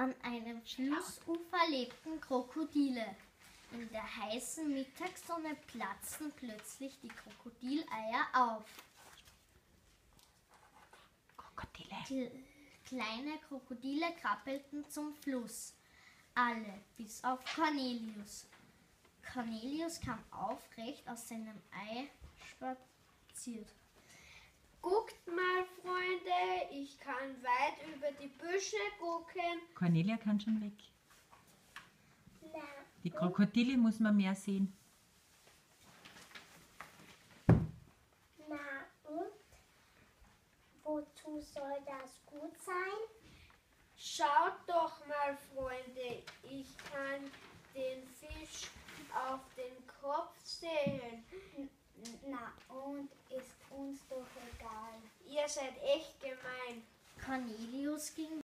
An einem Flussufer lebten Krokodile. In der heißen Mittagssonne platzten plötzlich die Krokodileier auf. Krokodile. Kle- Kleine Krokodile krabbelten zum Fluss. Alle, bis auf Cornelius. Cornelius kam aufrecht aus seinem Ei spaziert. Guckt kann weit über die Büsche gucken. Cornelia kann schon weg. Nein. Die Krokodile muss man mehr sehen. Na und? Wozu soll das gut sein? Schaut doch mal, Freunde, ich kann den Fisch auf den Kopf sehen. Na und ist uns doch egal. Ihr seid echt gemein. Cornelius ging